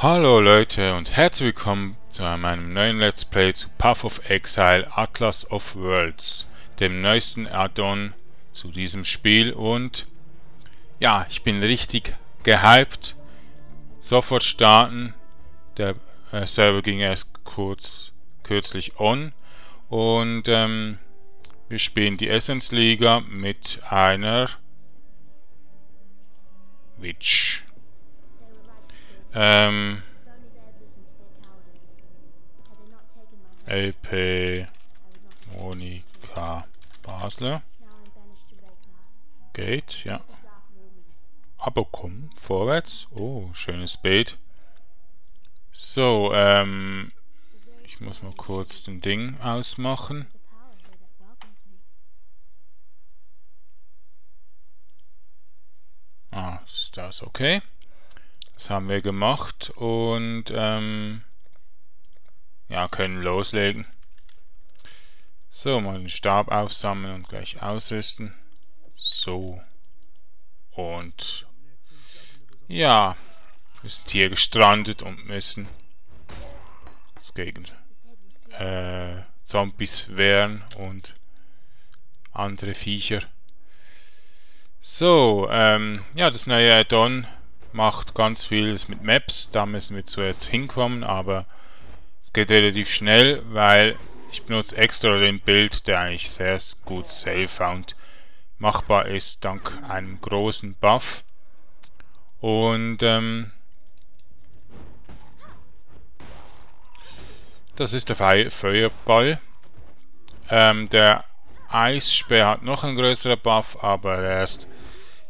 Hallo Leute und herzlich willkommen zu meinem neuen Let's Play zu Path of Exile Atlas of Worlds, dem neuesten Add-on zu diesem Spiel und ja, ich bin richtig gehypt. Sofort starten. Der äh, Server ging erst kurz kürzlich on und ähm, wir spielen die Essence Liga mit einer Witch. Ähm, LP Monika Basler. Gate, ja. Aber komm, vorwärts. Oh, schönes Bild. So, ähm, ich muss mal kurz den Ding ausmachen. Ah, ist das okay. Das haben wir gemacht und ähm, ja, können loslegen. So, mal den Stab aufsammeln und gleich ausrüsten. So. Und ja, wir sind hier gestrandet und müssen uns gegen äh, Zombies wehren und andere Viecher. So, ähm, ja, das neue Add-on macht ganz vieles mit Maps, da müssen wir zuerst hinkommen, aber es geht relativ schnell, weil ich benutze extra den Bild, der eigentlich sehr gut Safe-Found machbar ist, dank einem großen Buff. Und ähm, das ist der Fe Feuerball. Ähm, der Eisspeer hat noch einen größeren Buff, aber er ist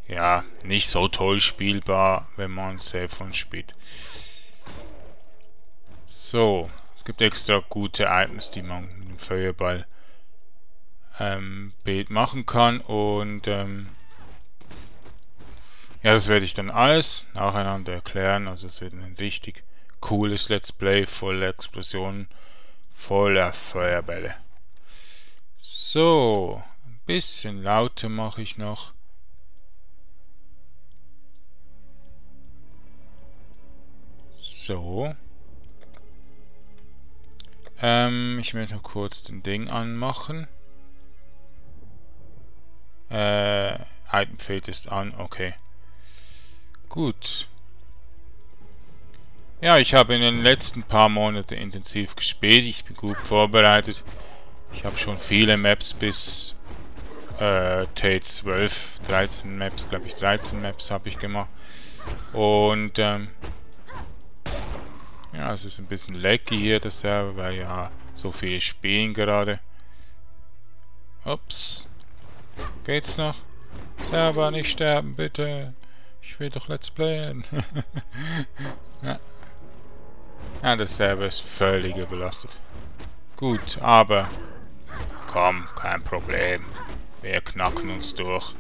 ja, nicht so toll spielbar, wenn man Safe spielt. So, es gibt extra gute Items, die man mit dem Feuerball ähm, Bild machen kann und ähm, ja, das werde ich dann alles nacheinander erklären. Also es wird ein richtig cooles Let's Play voller Explosionen, voller Feuerbälle. So, ein bisschen lauter mache ich noch. So. Ähm, ich möchte noch kurz den Ding anmachen. Äh, Item Fade ist an, okay. Gut. Ja, ich habe in den letzten paar Monaten intensiv gespielt. Ich bin gut vorbereitet. Ich habe schon viele Maps bis äh, T12, 13 Maps, glaube ich, 13 Maps habe ich gemacht. Und ähm, ja, es ist ein bisschen laggy hier, der Server, weil ja so viele spielen gerade. Ups. Geht's noch? Server, nicht sterben, bitte. Ich will doch Let's Playen. ja. ja, der Server ist völlig überlastet. Gut, aber... Komm, kein Problem. Wir knacken uns durch.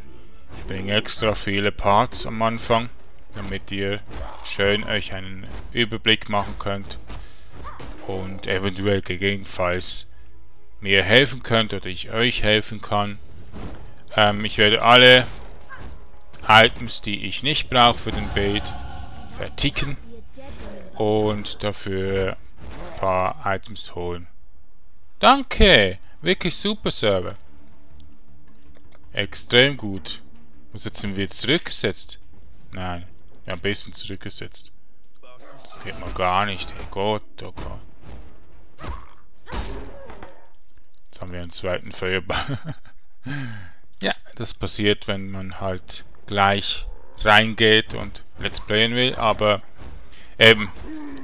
Ich bringe extra viele Parts am Anfang damit ihr schön euch einen Überblick machen könnt und eventuell gegebenenfalls mir helfen könnt oder ich euch helfen kann. Ähm, ich werde alle Items, die ich nicht brauche für den Bild, verticken und dafür ein paar Items holen. Danke! Wirklich super Server. Extrem gut. Jetzt sind wir zurückgesetzt? Nein. Ja, am besten zurückgesetzt. Das geht mal gar nicht. Hey Gott, oh Gott. Jetzt haben wir einen zweiten Feuerball. ja, das passiert, wenn man halt gleich reingeht und Let's Playen will. Aber eben,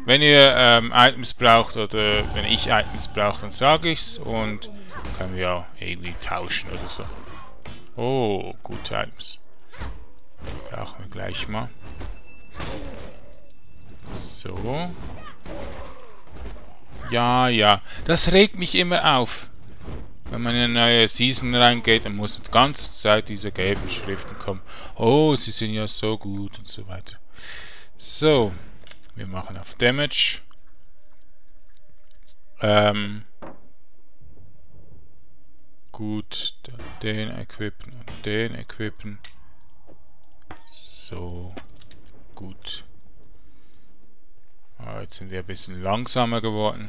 wenn ihr ähm, Items braucht oder wenn ich Items brauche, dann sage ich's und können wir auch irgendwie tauschen oder so. Oh, gute Items. Brauchen wir gleich mal. So. Ja, ja. Das regt mich immer auf. Wenn man in eine neue Season reingeht, dann muss die ganze Zeit diese gelben Schriften kommen. Oh, sie sind ja so gut und so weiter. So. Wir machen auf Damage. Ähm. Gut, den equippen und den equippen. So. Gut. jetzt sind wir ein bisschen langsamer geworden.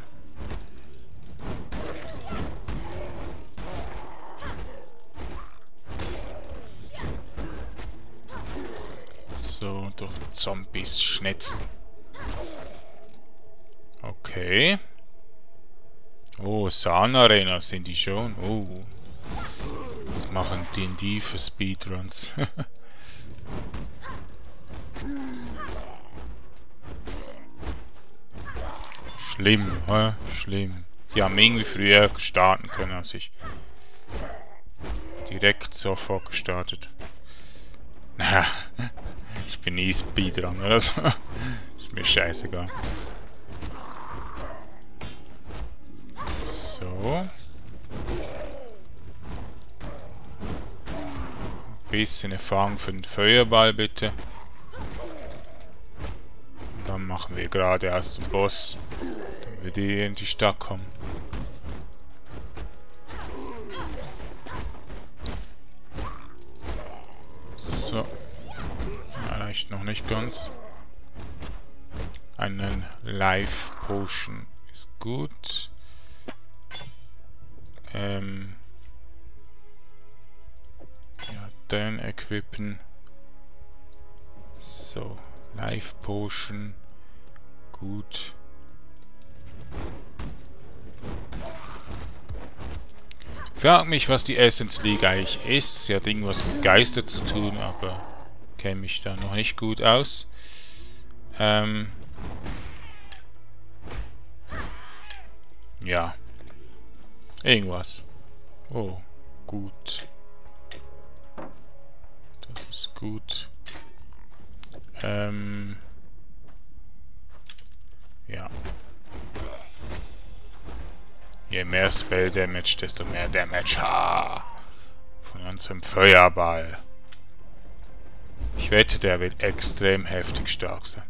So, durch Zombies schnetzeln. Okay. Oh, San Arena sind die schon. Oh. Was machen die für Speedruns? Schlimm, hä? Schlimm. Die haben irgendwie früher starten können als ich. Direkt sofort gestartet. Na, ich bin nie Speedrun oder so. Ist mir scheißegal. So. Bisschen Erfahrung für den Feuerball bitte. Dann machen wir gerade erst den Boss wir die in die Stadt kommen. So. reicht noch nicht ganz. Einen Life Potion ist gut. Ähm. Ja, den equippen. So. Life Potion. Gut. frag mich, was die Essence League eigentlich ist. Sie hat irgendwas mit Geister zu tun, aber kenne mich da noch nicht gut aus. Ähm ja. Irgendwas. Oh, gut. Das ist gut. Ähm ja. Je mehr Spell Damage, desto mehr Damage. Ha! Von unserem Feuerball. Ich wette, der wird extrem heftig stark sein.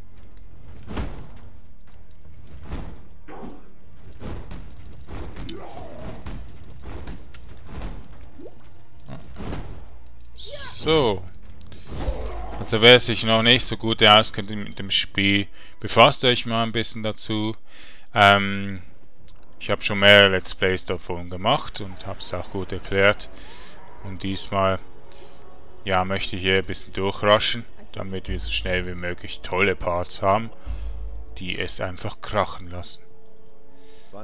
So. Also wer sich noch nicht so gut auskennt mit dem Spiel, befasst euch mal ein bisschen dazu. Ähm, ich habe schon mehr Let's Plays davon gemacht und habe es auch gut erklärt. Und diesmal ja, möchte ich hier ein bisschen durchraschen, damit wir so schnell wie möglich tolle Parts haben, die es einfach krachen lassen.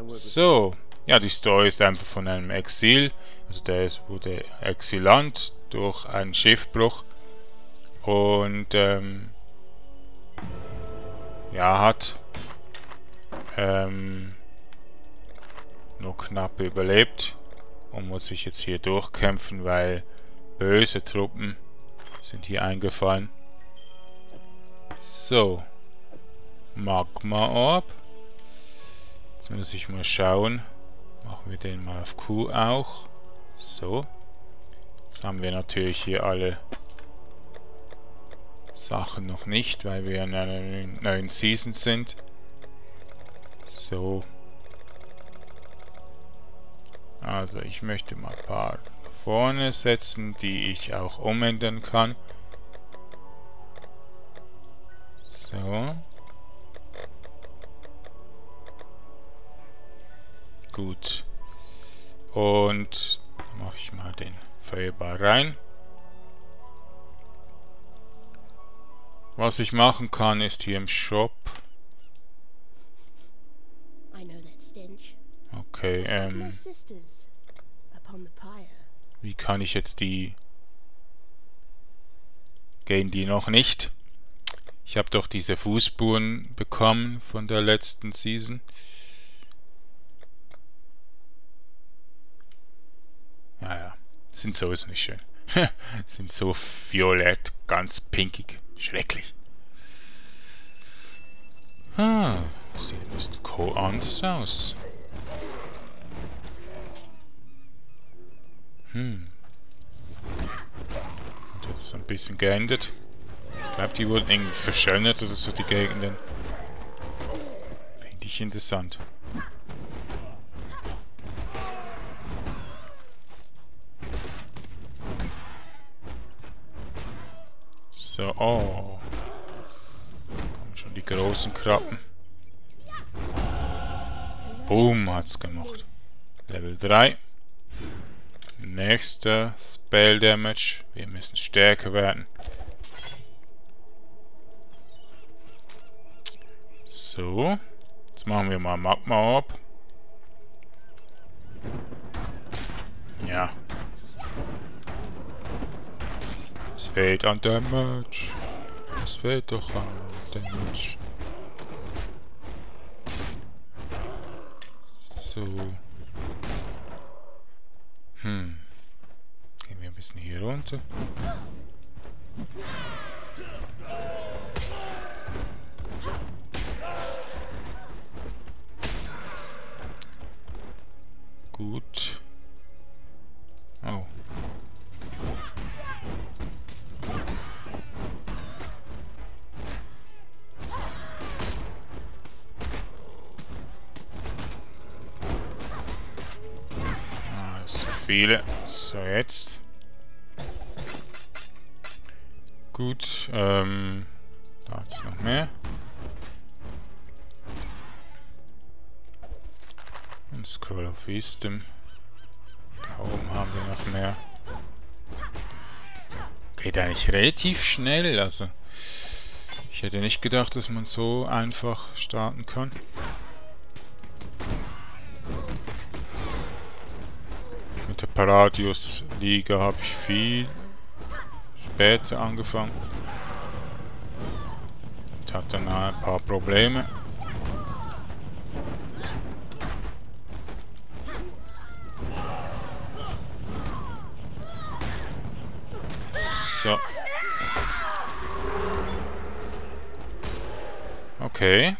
So, ja, die Story ist einfach von einem Exil, also der wurde Exilant durch einen Schiffbruch und ähm, ja, hat ähm, nur knapp überlebt und muss sich jetzt hier durchkämpfen, weil böse Truppen sind hier eingefallen. So. Magma Orb. Jetzt muss ich mal schauen. Machen wir den mal auf Q auch. So. Jetzt haben wir natürlich hier alle Sachen noch nicht, weil wir in einer neuen Season sind. So. Also ich möchte mal ein paar vorne setzen, die ich auch umändern kann. So. Gut. Und mache ich mal den Feuerball rein. Was ich machen kann, ist hier im Shop Okay, ähm... Wie kann ich jetzt die... Gehen die noch nicht? Ich habe doch diese Fußspuren bekommen von der letzten Season. Naja, sind so ist nicht schön. sind so violett, ganz pinkig. Schrecklich. Ah, sieht ein bisschen anders aus. Hm. Das ist ein bisschen geändert. Ich glaube, die wurden irgendwie verschönert oder so, die Gegenden. Finde ich interessant. So, oh. Schon die großen Krabben. Boom hat's gemacht. Level 3. Nächster Spell Damage. Wir müssen stärker werden. So. Jetzt machen wir mal Magma Orb. Ja. Es fehlt an Damage. Es fehlt doch an Damage. So. Hm. Gehen wir ein bisschen hier runter. Gut. So viele. So, jetzt. Gut, ähm... Da es noch mehr. Und Scroll of Wisdom. Da oben haben wir noch mehr. Geht eigentlich relativ schnell, also... Ich hätte nicht gedacht, dass man so einfach starten kann. Paradius-Liga habe ich viel später angefangen. Und hatte dann ein paar Probleme. So. Okay.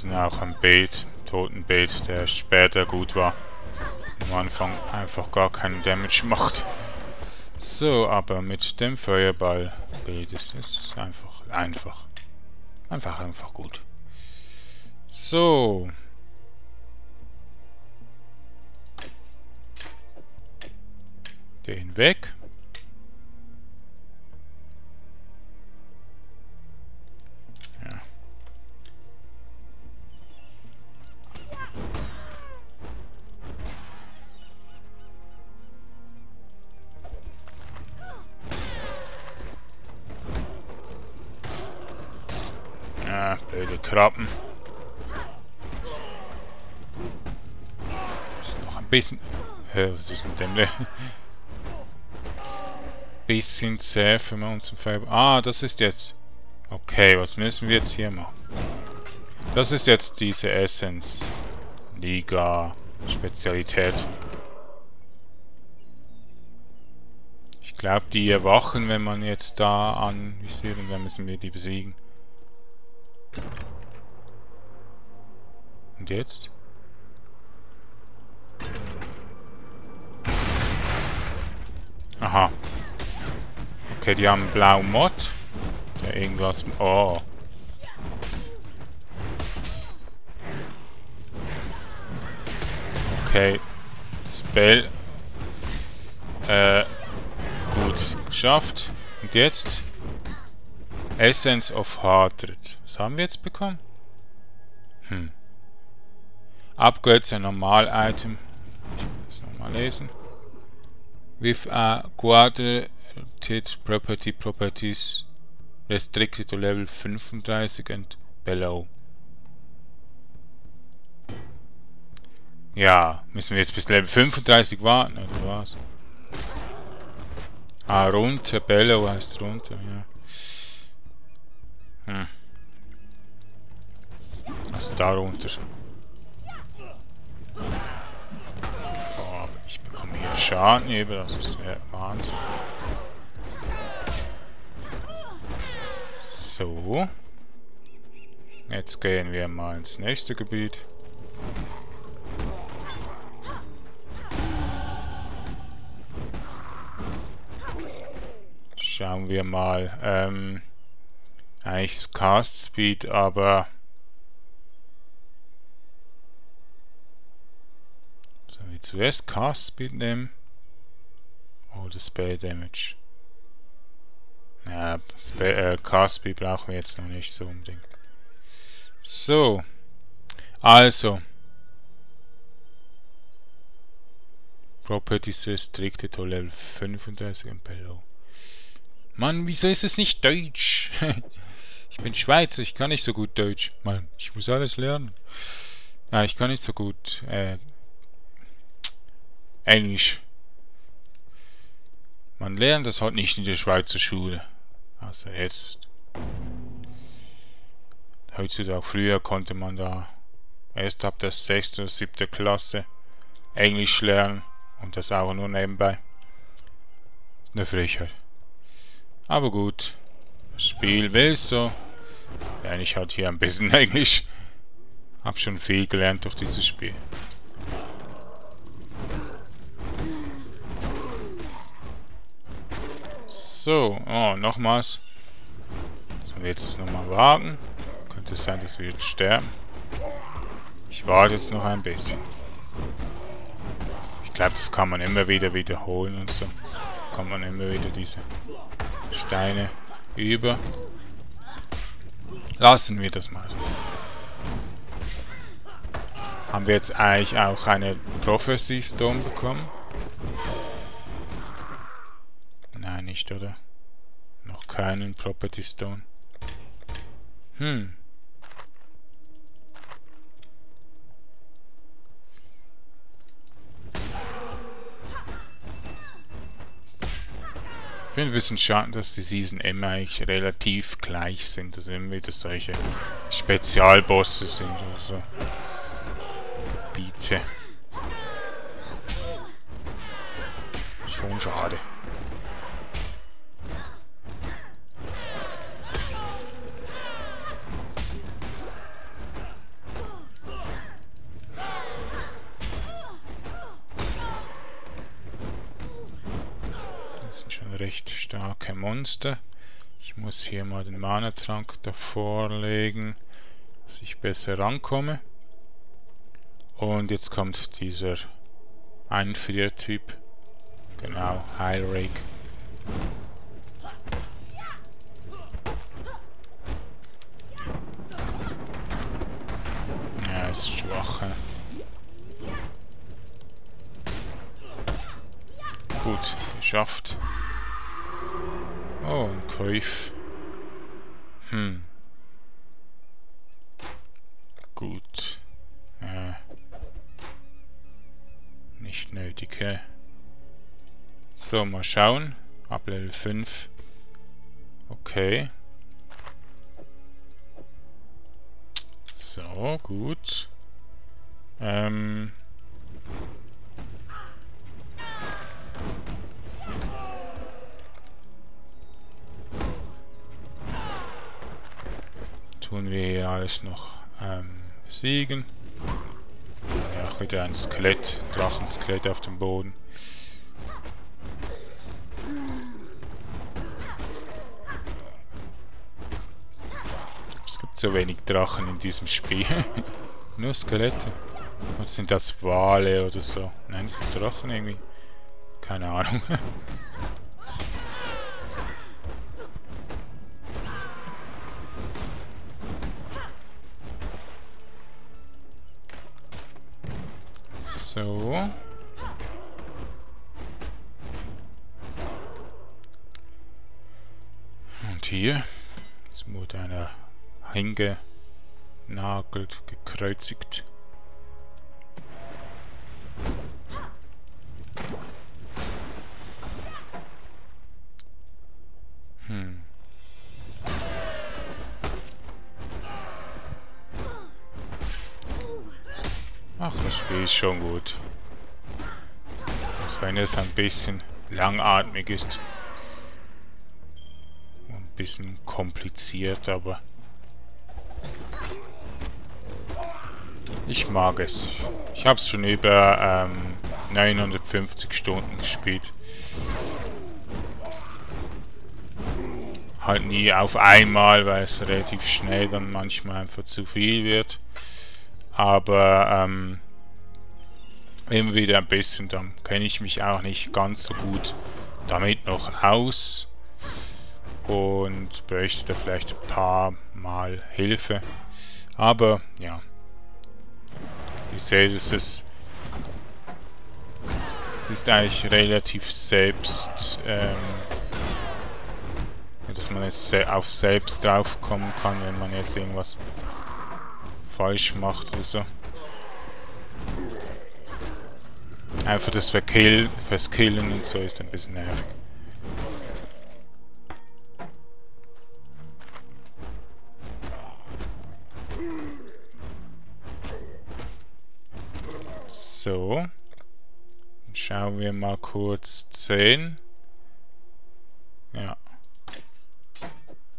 Hatte auch ein Bild, Totenbild, der später gut war. Am Anfang einfach gar keinen Damage macht. So, aber mit dem Feuerball ist es einfach einfach. Einfach einfach gut. So. Den weg. Blöde Krabben. Noch ein bisschen... Hä, was ist mit dem? bisschen zäh für im Fable. Ah, das ist jetzt... Okay, was müssen wir jetzt hier machen? Das ist jetzt diese Essence. Liga. Spezialität. Ich glaube, die erwachen, wenn man jetzt da anvisiert und dann müssen wir die besiegen. Jetzt? Aha. Okay, die haben einen blauen Mod. Der irgendwas... Oh. Okay. Spell. Äh. Gut. Geschafft. Und jetzt? Essence of Hatred. Was haben wir jetzt bekommen? Hm. Upgrades ein Normal-Item. Ich muss nochmal lesen. With a quadra Property Properties restricted to level 35 and below. Ja, müssen wir jetzt bis Level 35 warten, oder was? Ah, runter, below heißt runter, ja. Hm. Also da runter aber ich bekomme hier Schaden über, das ist Wahnsinn. So. Jetzt gehen wir mal ins nächste Gebiet. Schauen wir mal. Ähm, eigentlich Cast Speed, aber... Sollen wir zuerst Cast Speed nehmen? Oder Spell Damage? Ja, Naja, äh, Caspi brauchen wir jetzt noch nicht so unbedingt. So. Also. Properties restricted to level 35 und below. Mann, wieso ist es nicht Deutsch? ich bin Schweizer, ich kann nicht so gut Deutsch. Mann, ich muss alles lernen. Ja, ich kann nicht so gut äh, Englisch. Man lernt das halt nicht in der Schweizer Schule. Also jetzt. Heutzutage früher konnte man da erst ab der 6. oder 7. Klasse Englisch lernen und das auch nur nebenbei. Eine Frechheit. Aber gut. Das Spiel will so. Ja, ich halt hier ein bisschen Englisch. Hab schon viel gelernt durch dieses Spiel. So, oh, nochmals. Sollen wir jetzt das nochmal wagen? Könnte sein, dass wir jetzt sterben. Ich warte jetzt noch ein bisschen. Ich glaube, das kann man immer wieder wiederholen und so. Kann man immer wieder diese Steine über. Lassen wir das mal. Haben wir jetzt eigentlich auch eine Prophecy Stone bekommen? Nicht, oder? Noch keinen Property Stone. Hm. Ich finde ein bisschen schade, dass die Season immer eigentlich relativ gleich sind. Also immer wieder solche Spezialbosse sind oder so. Bitte. Schon schade. Monster. Ich muss hier mal den Mana-Trank davor legen, dass ich besser rankomme. Und jetzt kommt dieser Einfriertyp. Genau, Heilrake. Ja, ist schwach. Gut, geschafft. Oh, ein Käuf. Hm. Gut. Ja. Nicht nötig, hä? So, mal schauen. Ab Level 5. Okay. So, gut. Ähm... tun wir hier alles noch ähm, besiegen. Ja, wieder ein Skelett, Drachenskelett auf dem Boden. Es gibt so wenig Drachen in diesem Spiel. Nur Skelette. Oder sind das Wale oder so? Nein, das sind Drachen irgendwie. Keine Ahnung. So. Und hier ist wurde einer hingenagelt, gekreuzigt. Schon gut. Auch wenn es ein bisschen langatmig ist. Und ein bisschen kompliziert, aber... Ich mag es. Ich habe es schon über ähm, 950 Stunden gespielt. Halt nie auf einmal, weil es relativ schnell dann manchmal einfach zu viel wird. Aber ähm, immer wieder ein bisschen, dann kenne ich mich auch nicht ganz so gut damit noch aus. und bräuchte da vielleicht ein paar Mal Hilfe. Aber, ja. Ich sehe, das ist... Es ist eigentlich relativ selbst... Ähm, dass man jetzt auf selbst draufkommen kann, wenn man jetzt irgendwas falsch macht oder so. Einfach das Verkill, Verskillen und so ist ein bisschen nervig. So. Schauen wir mal kurz 10. Ja.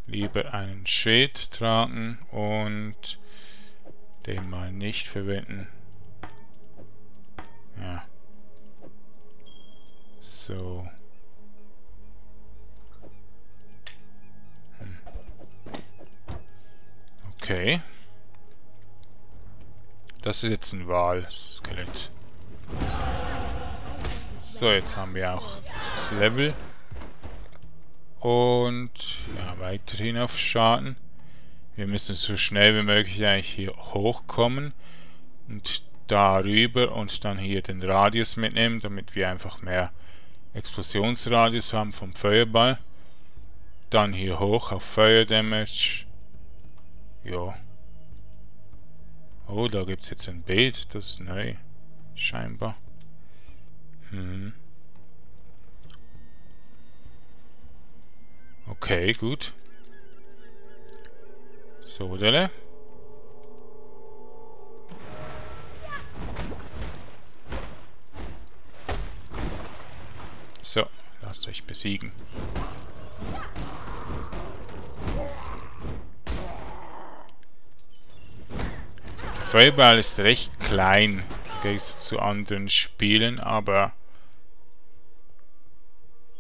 Lieber einen Schild tragen und den mal nicht verwenden. Ja. So. Hm. Okay. Das ist jetzt ein Wahlskelett. So, jetzt haben wir auch das Level. Und ja, weiterhin auf Schaden. Wir müssen so schnell wie möglich eigentlich hier hochkommen. Und darüber und dann hier den Radius mitnehmen, damit wir einfach mehr Explosionsradius haben vom Feuerball. Dann hier hoch auf Feuerdamage. Ja. Oh, da gibt es jetzt ein Bild, das ist neu. Scheinbar. Hm. Okay, gut. So, Delle. Lasst euch besiegen. Der Feuerball ist recht klein im Gegensatz zu anderen Spielen, aber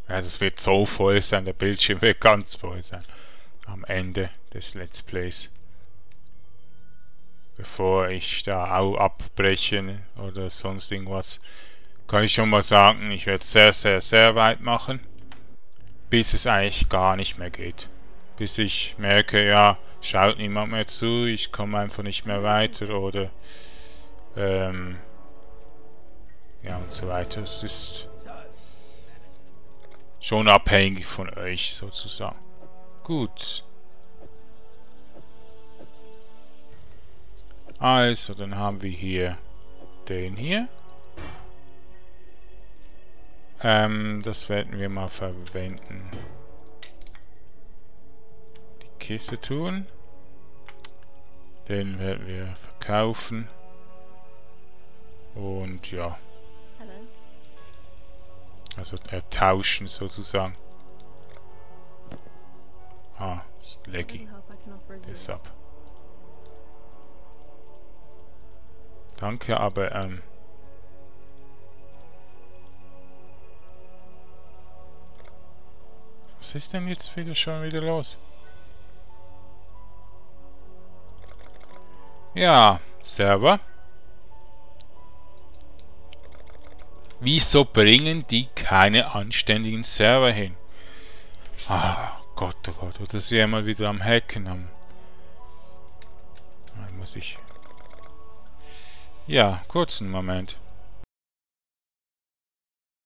ja, das wird so voll sein, der Bildschirm wird ganz voll sein am Ende des Let's Plays. Bevor ich da auch abbreche oder sonst irgendwas kann ich schon mal sagen, ich werde sehr, sehr, sehr weit machen, bis es eigentlich gar nicht mehr geht. Bis ich merke, ja, schaut niemand mehr zu, ich komme einfach nicht mehr weiter oder ähm, ja und so weiter. Es ist schon abhängig von euch sozusagen. Gut. Also, dann haben wir hier den hier. Ähm, das werden wir mal verwenden. Die Kiste tun. Den werden wir verkaufen. Und ja. Also äh, tauschen sozusagen. Ah, ist laggy. Deshalb. Danke, aber ähm, Was ist denn jetzt wieder schon wieder los? Ja, Server. Wieso bringen die keine anständigen Server hin? Ah, Gott, oh Gott, oder sie einmal wieder am Hacken haben. Dann muss ich... Ja, kurzen Moment.